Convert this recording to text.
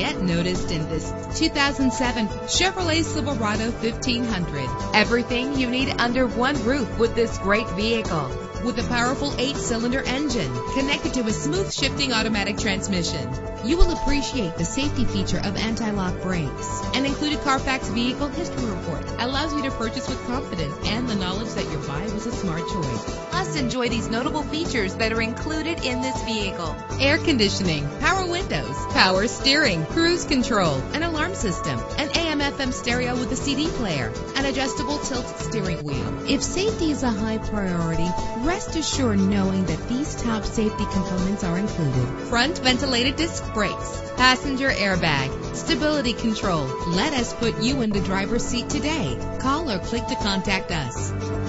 Get noticed in this 2007 Chevrolet Silverado 1500. Everything you need under one roof with this great vehicle. With a powerful eight-cylinder engine connected to a smooth shifting automatic transmission, you will appreciate the safety feature of anti-lock brakes. An included Carfax vehicle history report allows you to purchase with confidence and the knowledge that your buy was a smart choice. Plus, enjoy these notable features that are included in this vehicle. Air conditioning, power power steering, cruise control, an alarm system, an AM FM stereo with a CD player, an adjustable tilt steering wheel. If safety is a high priority, rest assured knowing that these top safety components are included. Front ventilated disc brakes, passenger airbag, stability control. Let us put you in the driver's seat today. Call or click to contact us.